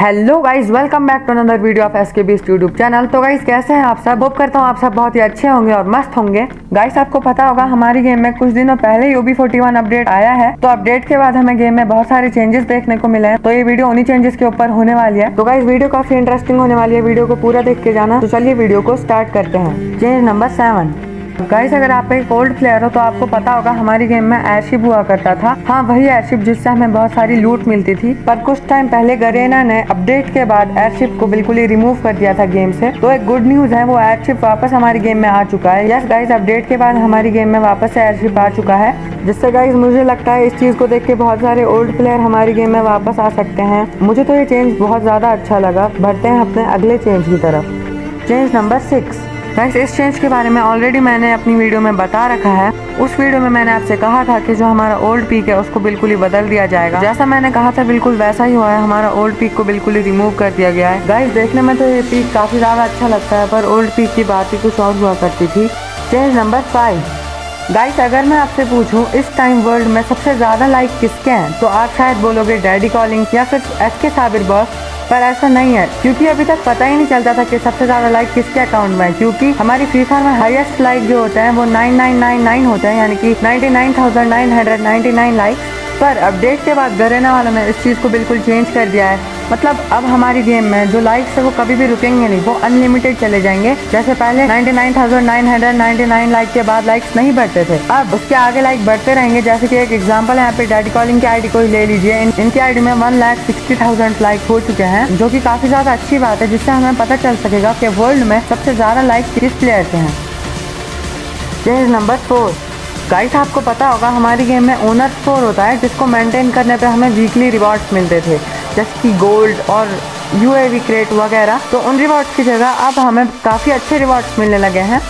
Hello guys welcome back to another video of S K बीस YouTube channel तो guys कैसे हैं आप सब? होप करता हूँ आप सब बहुत ही अच्छे होंगे और मस्त होंगे। गाइस आपको पता होगा, हमारी गेम में कुछ दिनों पहले यूबी फोर्टी वन अपडेट आया है। तो अपडेट के बाद हमें गेम में बहुत सारे चेंजेस देखने को मिले हैं। तो ये वीडियो उन्हीं चेंजेस के ऊपर होने वाली है। तो गाइस वीडियो काफ़ी इंटरेस्टिंग होने वाली है। वीडियो को पूरा देख के जाना। तो चलिए वीडियो को स्टार्ट करते हैं। चेंज नंबर सेवन गाइस अगर आप एक ओल्ड प्लेयर हो तो आपको पता होगा हमारी गेम में एयरशिप हुआ करता था। हाँ वही एयरशिप जिससे हमें बहुत सारी लूट मिलती थी। पर कुछ टाइम पहले गरेना ने अपडेट के बाद एयरशिप को बिल्कुल ही रिमूव कर दिया था गेम से। तो एक गुड न्यूज़ है, वो एयरशिप वापस हमारी गेम में आ चुका है। यस गाइस अपडेट के बाद हमारी गेम में वापस एयरशिप आ चुका है। जिससे गाइस मुझे लगता है इस चीज़ को देख के बहुत सारे ओल्ड प्लेयर हमारी गेम में वापस आ सकते हैं। मुझे तो ये चेंज बहुत ज़्यादा अच्छा लगा। बढ़ते हैं अपने अगले चेंज की तरफ़। चेंज नंबर सिक्स गाइस इस चेंज के बारे में ऑलरेडी मैंने अपनी वीडियो में बता रखा है। उस वीडियो में मैंने आपसे कहा था कि जो हमारा ओल्ड पीक है, उसको बिल्कुल ही बदल दिया जाएगा। जैसा मैंने कहा था, बिल्कुल वैसा ही हुआ है। हमारा ओल्ड पीक को बिल्कुल ही रिमूव कर दिया गया है। गाइस देखने में तो ये पीक काफ़ी ज़्यादा अच्छा लगता है, पर ओल्ड पीक की बात ही कुछ और हुआ करती थी। चेंज नंबर फाइव गाइस अगर मैं आपसे पूछूँ, इस टाइम वर्ल्ड में सबसे ज़्यादा लाइक किसके हैं? तो आप शायद बोलोगे डैडी कॉलिंग या फिर एस के साबिर बॉस पर ऐसा नहीं है क्योंकि अभी तक पता ही नहीं चलता था कि सबसे ज़्यादा लाइक किसके अकाउंट में है क्योंकि हमारी फ्री फायर में हाईएस्ट लाइक जो होते हैं वो 9999 होते हैं यानी कि 99,999 लाइक पर अपडेट के बाद गरेना वालों ने इस चीज़ को बिल्कुल चेंज कर दिया है। मतलब अब हमारी गेम में जो लाइक्स है वो कभी भी रुकेंगे नहीं वो अनलिमिटेड चले जाएँगे। जैसे पहले 99,999 लाइक के बाद लाइक्स नहीं बढ़ते थे। अब उसके आगे लाइक बढ़ते रहेंगे जैसे कि एक एग्जांपल है यहाँ पे डैडी कॉलिंग की आईडी को ही ले लीजिए। इन, इनकी आईडी में one lakh sixty thousand like हो चुके हैं जो की काफ़ी ज़्यादा अच्छी बात है जिससे हमें पता चल सकेगा कि वर्ल्ड में सबसे ज़्यादा लाइक किस प्लेयर के हैं। नंबर फोर गाइस आपको पता होगा, हमारी गेम में ओनर स्कोर होता है, जिसको मेंटेन करने पे हमें वीकली रिवॉर्ड्स मिलते थे। जैसे कि गोल्ड और यू ए वी क्रेट वगैरह। तो उन रिवॉर्ड्स की जगह अब हमें काफ़ी अच्छे रिवॉर्ड्स मिलने लगे हैं।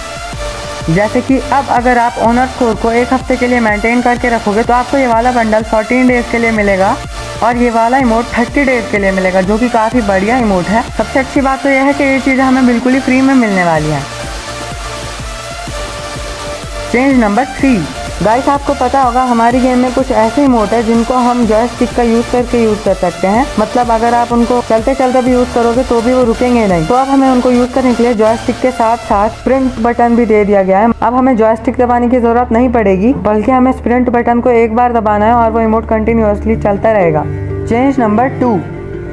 जैसे कि अब अगर आप ओनर स्कोर को एक हफ़्ते के लिए मेंटेन करके रखोगे तो आपको ये वाला बंडल 14 डेज़ के लिए मिलेगा और ये वाला इमोट 30 डेज़ के लिए मिलेगा, जो कि काफ़ी बढ़िया इमोट है। सबसे अच्छी बात तो यह है कि ये चीज़ें हमें बिल्कुल ही फ्री में मिलने वाली हैं। चेंज नंबर थ्री गाइस आपको पता होगा, हमारी गेम में कुछ ऐसे इमोट है जिनको हम जॉयस्टिक का यूज़ करके यूज़ कर सकते हैं। मतलब अगर आप उनको चलते चलते भी यूज़ करोगे तो भी वो रुकेंगे नहीं। तो अब हमें उनको यूज़ करने के लिए जॉयस्टिक के साथ साथ स्प्रिंट बटन भी दे दिया गया है। अब हमें जॉयस्टिक दबाने की ज़रूरत नहीं पड़ेगी, बल्कि हमें स्प्रिंट बटन को एक बार दबाना है और वो इमोट कंटिन्यूसली चलता रहेगा। चेंज नंबर टू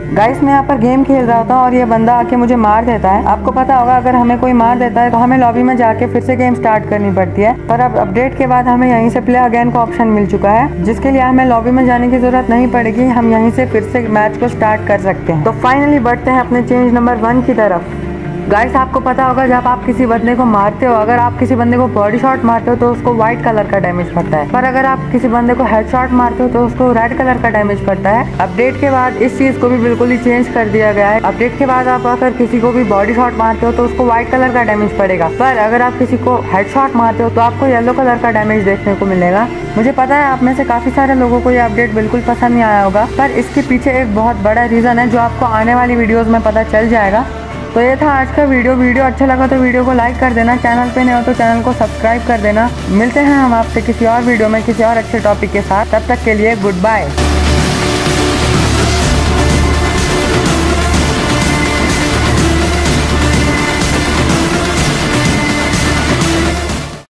गाइस मैं यहाँ पर गेम खेल रहा था और ये बंदा आके मुझे मार देता है। आपको पता होगा, अगर हमें कोई मार देता है तो हमें लॉबी में जाके फिर से गेम स्टार्ट करनी पड़ती है। पर अब अपडेट के बाद हमें यहीं से प्ले अगेन का ऑप्शन मिल चुका है, जिसके लिए हमें लॉबी में जाने की ज़रूरत नहीं पड़ेगी। हम यहीं से फिर से मैच को स्टार्ट कर सकते हैं। तो फाइनली बढ़ते हैं अपने चेंज नंबर वन की तरफ़। गाइस आपको पता होगा, जब आप किसी बंदे को मारते हो, अगर आप किसी बंदे को बॉडी शॉट मारते हो तो उसको व्हाइट कलर का डैमेज पड़ता है। पर अगर आप किसी बंदे को हेड शॉट मारते हो तो उसको रेड कलर का डैमेज पड़ता है। अपडेट के बाद इस चीज़ को भी बिल्कुल ही चेंज कर दिया गया है। अपडेट के बाद आप अगर किसी को भी बॉडी शॉट मारते हो तो उसको व्हाइट कलर का डैमेज पड़ेगा। पर अगर आप किसी को हेड शॉट मारते हो तो आपको येलो कलर का डैमेज देखने को मिलेगा। मुझे पता है आप में से काफ़ी सारे लोगों को ये अपडेट बिल्कुल पसंद नहीं आया होगा, पर इसके पीछे एक बहुत बड़ा रीजन है, जो आपको आने वाली वीडियोज़ में पता चल जाएगा। तो ये था आज का वीडियो। वीडियो अच्छा लगा तो वीडियो को लाइक कर देना। चैनल पे नए हो तो चैनल को सब्सक्राइब कर देना। मिलते हैं हम आपसे किसी और वीडियो में किसी और अच्छे टॉपिक के साथ। तब तक के लिए गुड बाय